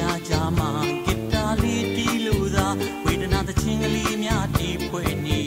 များကြားမှာဂစ်တာလေးတီးလို့သာဝေဒနာသချင်းကလေးများတီးဖွဲ့နေ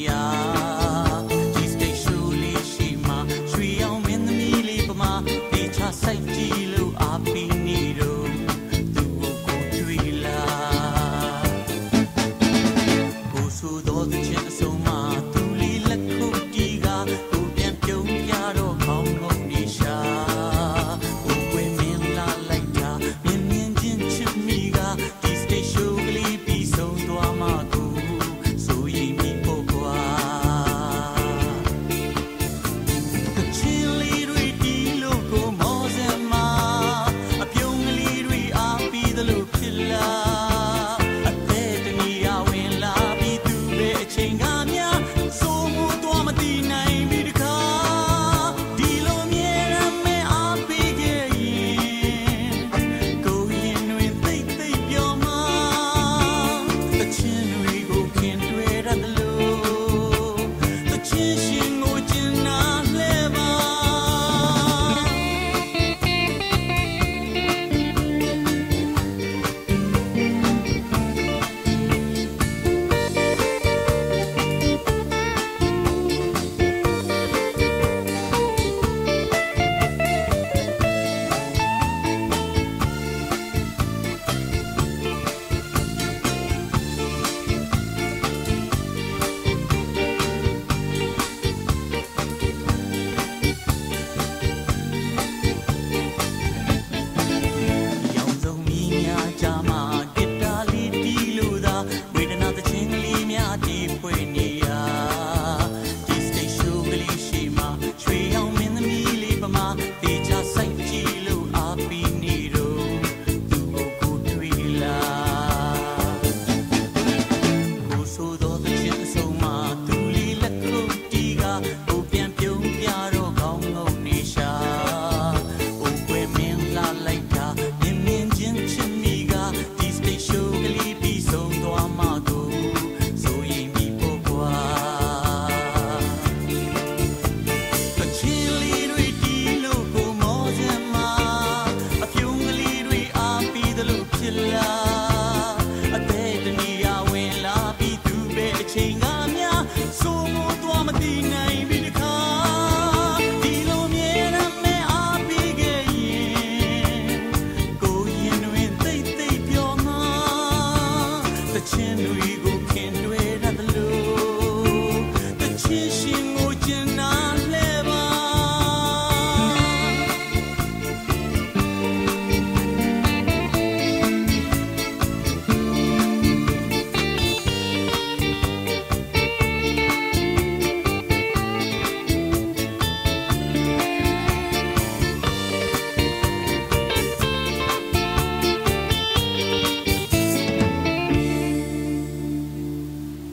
sou uma waiting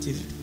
activity